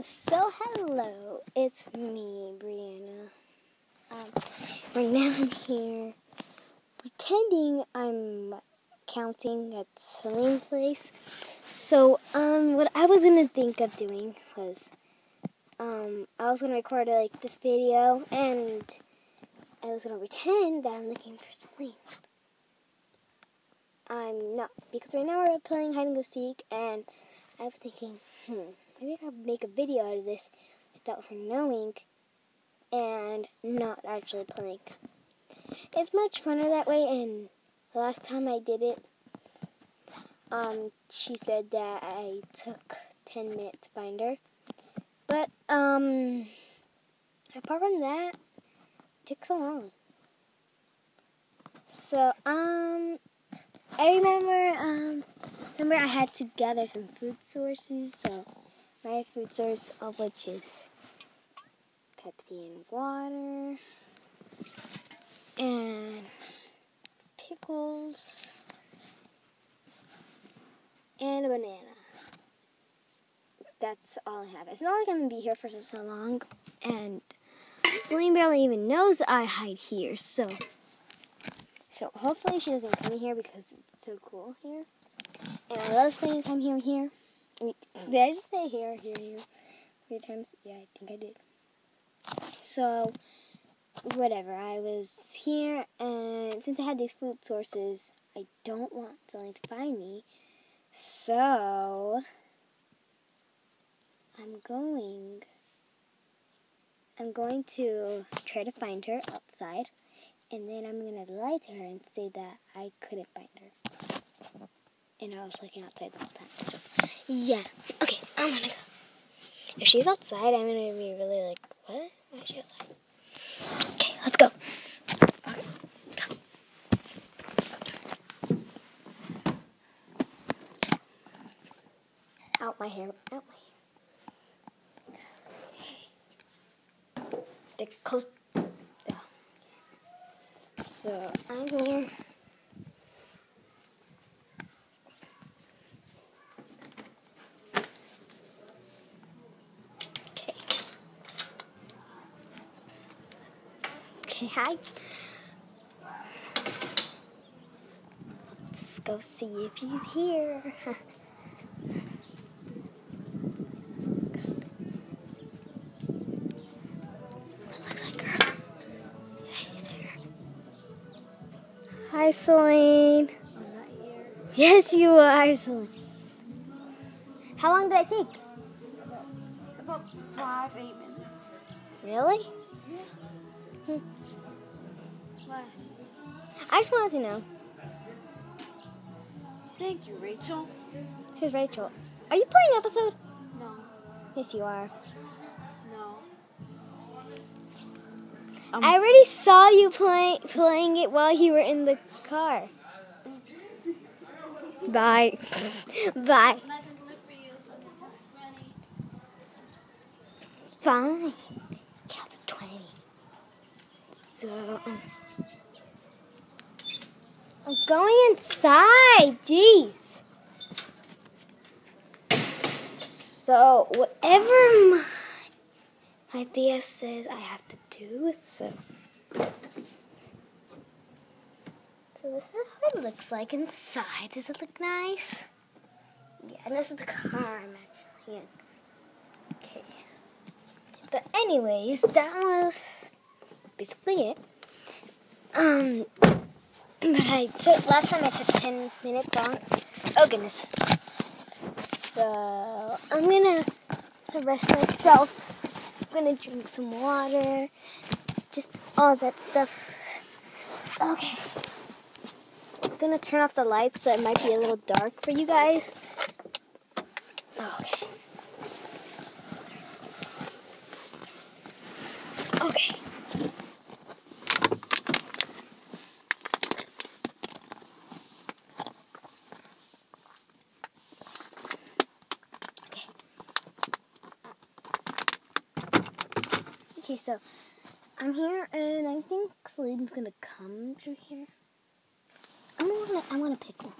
So hello, it's me, Brianna. Um, right now I'm here pretending I'm counting at Celine Place. So, um, what I was gonna think of doing was, um, I was gonna record like this video and I was gonna pretend that I'm looking for Celine. I'm not, because right now we're playing hide and go seek and I was thinking, hmm, maybe I could make a video out of this without her knowing and not actually playing. It's much funner that way, and the last time I did it, um, she said that I took 10 minutes to find her. But, um, apart from that, it took so long. So, um, I remember, um, remember I had to gather some food sources, so my food source of which is Pepsi and water and pickles and a banana. That's all I have. It's not like I'm gonna be here for so long, and Celine barely even knows I hide here, so so hopefully she doesn't come here because it's so cool here. And I love spending time here here. Did I just say here, here, here? Three times? Yeah, I think I did. So, whatever. I was here, and since I had these food sources, I don't want someone to find me. So, I'm going. I'm going to try to find her outside, and then I'm to lie to her and say that I couldn't find her. And I was looking outside the whole time. So, yeah. Okay, I'm gonna go. If she's outside, I'm gonna be really like, what? Why is she outside? Okay, let's go. Out my hair. Out my hair. They're close. So I'm here. Okay. Okay, hi. Let's go see if he's here. Hi, Celine. I'm not. Yes, you are, Celine. How long did I take? About five, eight minutes. Really? Yeah. Why? I just wanted to know. Thank you, Rachel. Who's Rachel? Are you playing episode? No, Yes, you are. Um, I already saw you play, playing it while you were in the car. Bye. Bye. Fine. Count to 20. So, um, I'm going inside. Jeez. So, whatever my, Thea says I have to do, it, so. So, this is what it looks like inside. Does it look nice? Yeah, and this is the car I'm actually in. Okay. But anyways, that was basically it. Um, but I took last time I took ten minutes on. Oh goodness. So I'm gonna rest myself. I'm gonna drink some water. Just all that stuff. Okay. I'm gonna turn off the lights so it might be a little dark for you guys. Okay, so I'm here and I think Celine's gonna come through here. I'm gonna I want a pickle.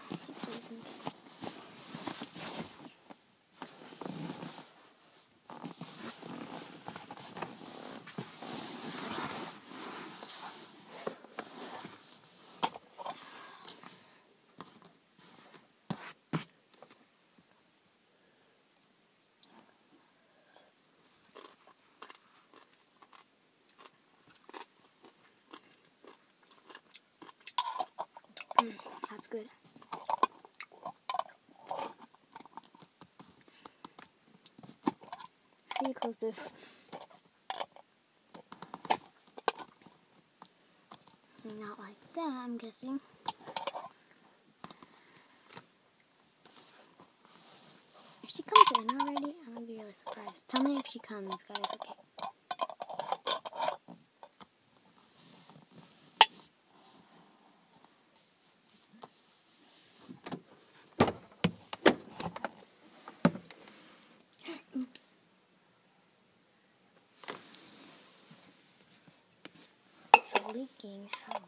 That's good. How do you close this? Not like that, I'm guessing. If she comes in already, I'm gonna be really surprised. Tell me if she comes, guys, okay? Oops. It's leaking. How?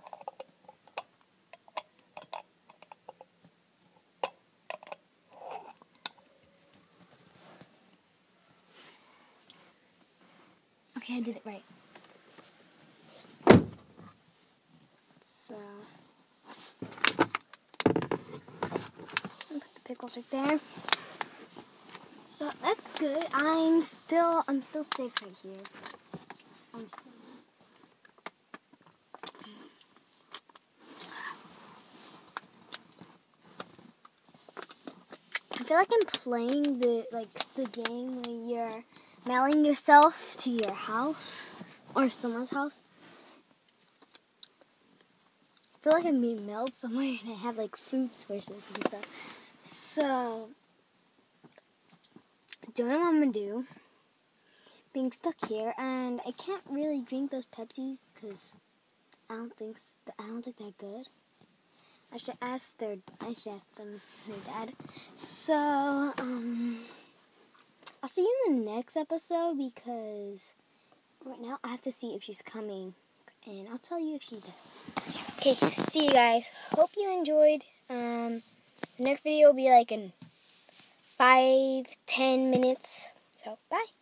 Okay, I did it right. So, put the pickles right there. So that's good. I'm still I'm still safe right here. I'm still I feel like I'm playing the like the game when you're mailing yourself to your house or someone's house. I feel like I'm being mailed somewhere and I have like food sources and stuff. So doing what I'm gonna do. Being stuck here, and I can't really drink those Pepsis because I don't think I don't think they're good. I should ask their I should ask them their dad. So um, I'll see you in the next episode because right now I have to see if she's coming, and I'll tell you if she does. Okay, see you guys. Hope you enjoyed. Um, the next video will be like in five, ten minutes. So, bye.